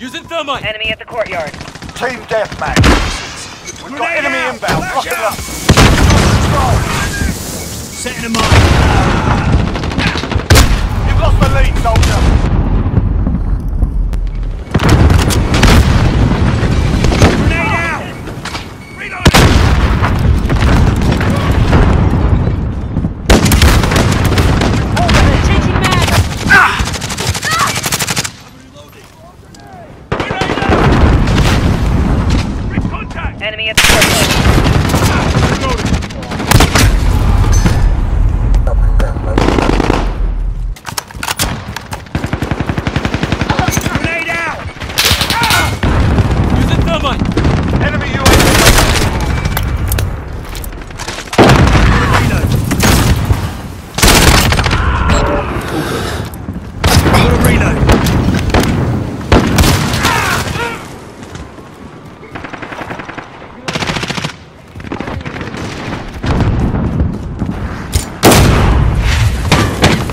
Using thermite! Enemy at the courtyard. Team deathmatch. We've got enemy out! inbound. Flash Lock it up. Setting them up. Enemy at the courtyard. Grenade out! Using thermite! Enemy UAV. Reload. Got a reload.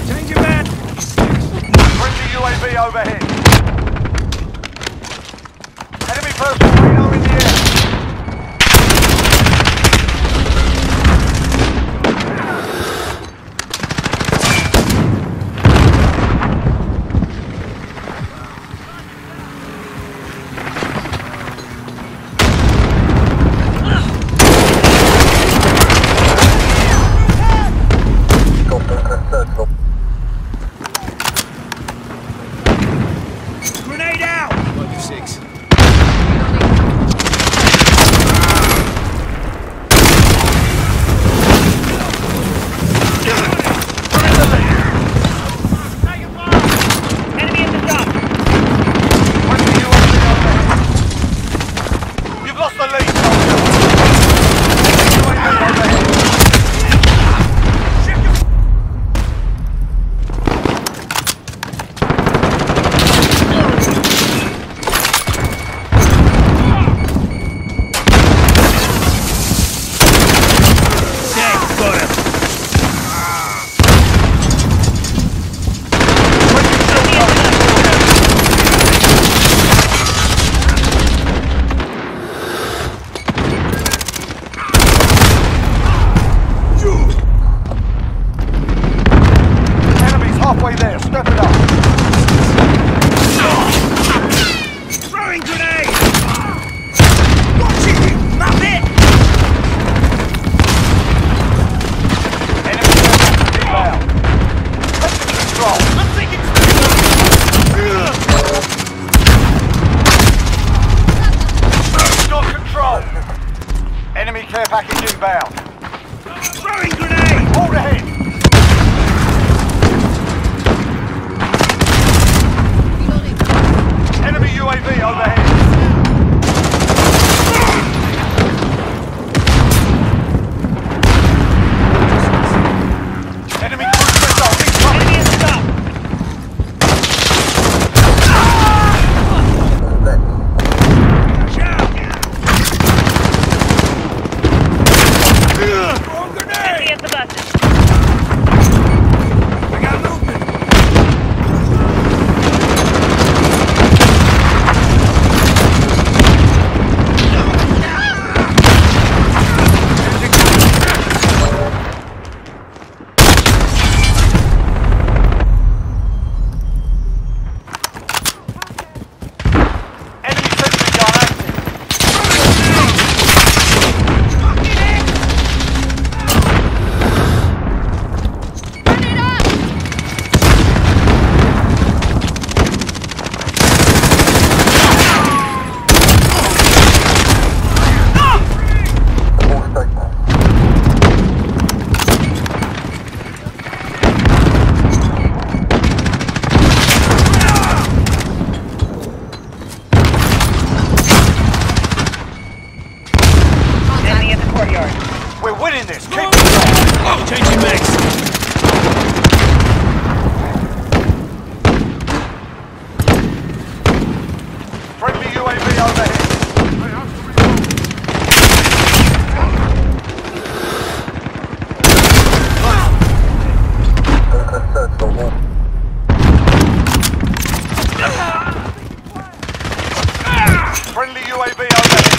Change your man. Friendly UAV overhead. Enemy there. Step it up. Throwing grenade! Watch it, you muppet! Enemy inbound. Take control. I'm taking Not control. Enemy care package inbound. Winning this. Keep up. Changing overhead. Friendly UAV overhead.